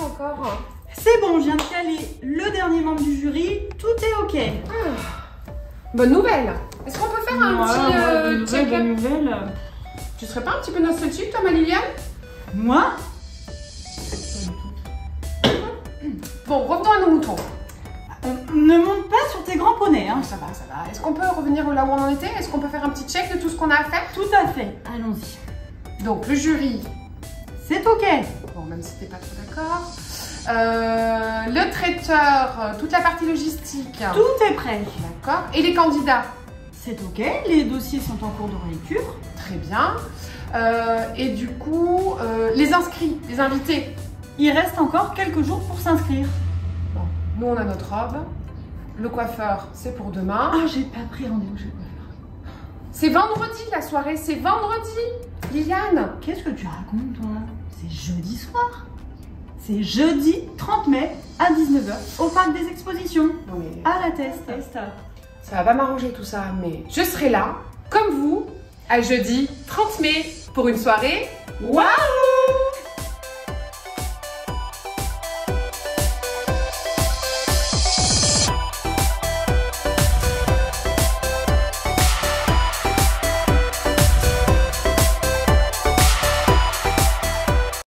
encore C'est bon, je viens de caler le dernier membre du jury. Tout est ok. Ah. Bonne nouvelle. Est-ce qu'on peut faire un Ouais, petit euh, check-up bonne nouvelle. Tu serais pas un petit peu nostalgique, toi, ma Liliane Moi? Bon, revenons à nos moutons. Ne monte pas sur tes grands poneys. Hein. Ça va, ça va. Est-ce qu'on peut revenir là où on en était? Est-ce qu'on peut faire un petit check de tout ce qu'on a à faire? Tout à fait. Allons-y. Donc, le jury. C'est ok. Bon, même si t'es pas trop d'accord. Euh, le traiteur, euh, toute la partie logistique. Tout est prêt. D'accord. Et les candidats C'est ok. Les dossiers sont en cours de relecture. Très bien. Euh, et du coup, euh, les inscrits, les invités. Il reste encore quelques jours pour s'inscrire. Bon, nous on a notre robe. Le coiffeur, c'est pour demain. Ah, j'ai pas pris rendez-vous chez le coiffeur. C'est vendredi la soirée, c'est vendredi. Liliane. Qu'est-ce que tu racontes, toi? C'est jeudi soir. C'est jeudi 30 mai à 19h au parc des expositions. Non mais À la test. ça va pas m'arranger tout ça, mais je serai là, comme vous, à jeudi 30 mai pour une soirée. Waouh